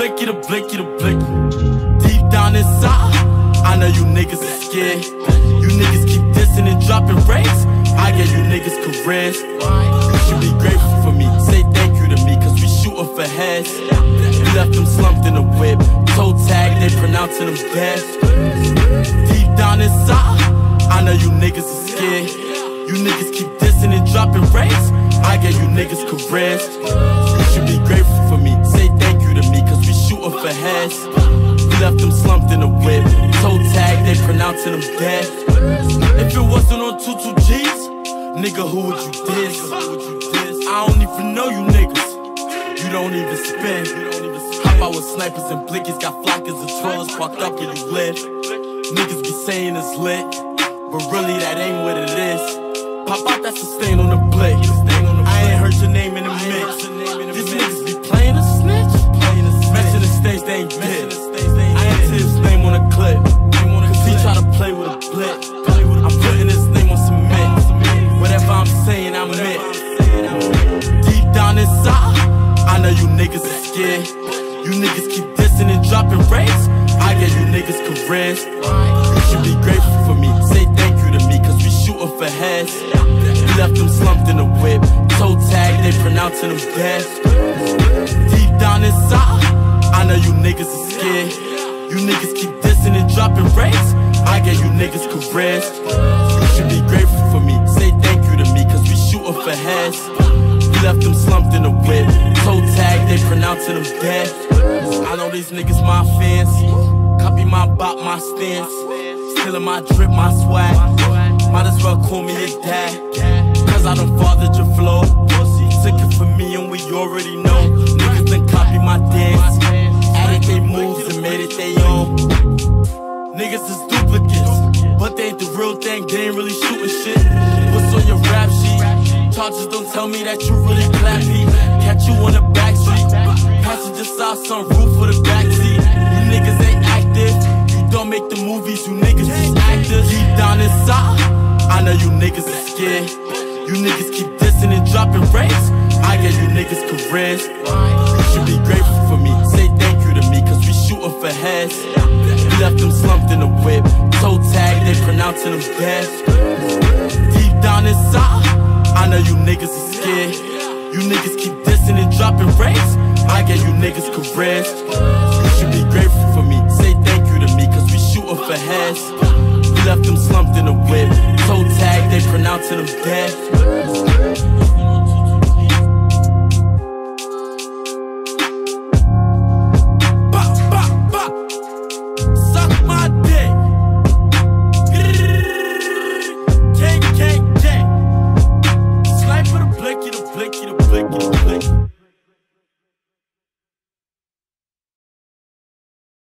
blicky, the blicky, the blicky. Deep down inside, I know you niggas are scared. You niggas keep dissing and dropping rates. I gave you niggas careers. You should be grateful for me. Say thank you to me, cause we shooting for heads. We left them slumped in the whip. Toe tag, they pronouncing them dead. Deep down inside, I know you niggas are scared. You niggas keep dissing and dropping rates. I gave you niggas careers. Heads. We left them slumped in the whip. Toe tag, they pronouncing them dead. If it wasn't on 22 G's, nigga, who would you diss? I don't even know you niggas. You don't even spin. Hop out with snipers and blickies, got flockers and trolls parked up where you live. Niggas be saying it's lit, but really that ain't what it is. Pop out, that's a stain on the blick. I ain't heard your name in the mix. These niggas I'm putting his name on cement. Whatever I'm saying, I'm meant. Deep down inside, I know you niggas are scared. You niggas keep dissing and dropping rates. I gave you niggas careers. You should be grateful for me. Say thank you to me, cause we shooting for heads. We left them slumped in the whip. Toe tag, they pronouncing them dead. Deep down inside, I know you niggas are scared. You niggas keep dissing and dropping rates. Gave you niggas careers. You should be grateful for me. Say thank you to me, cause we shooting for heads. We left them slumped in the whip. Toe tag, they pronouncing them dead. I know these niggas my fans. Copy my bop, my stance. Stealing my drip, my swag. Might as well call me a dad. Cause I done fathered your flow. Charges don't tell me that you really clappy. Catch you on the back street. Passenger side, some roof for the backseat. You niggas ain't active. You don't make the movies. You niggas just actors. Deep down inside, I know you niggas are scared. You niggas keep dissing and dropping rates. I gave you niggas careers. You should be grateful for me. Say thank you to me, cause we shooting for heads. We left them slumped in the whip. Toe tag, they pronouncing them dead. Deep down inside, scared. You niggas keep dissing and dropping rates. I gave you niggas careers. You should be grateful for me. Say thank you to me, cause we shooting for heads. We left them slumped in the whip. Toe tag, they pronouncing them dead.